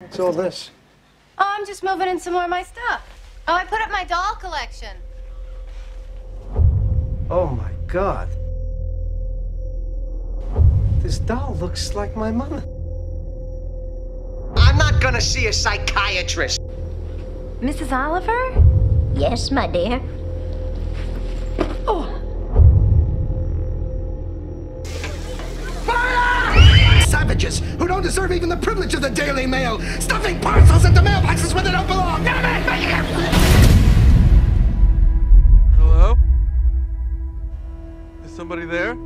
What's all this? Oh, I'm just moving in some more of my stuff. Oh, I put up my doll collection. Oh my god. This doll looks like my mother. I'm not gonna see a psychiatrist. Mrs. Oliver? Yes, my dear. Deserve even the privilege of the Daily Mail, stuffing parcels into mailboxes where they don't belong. Hello? Is somebody there?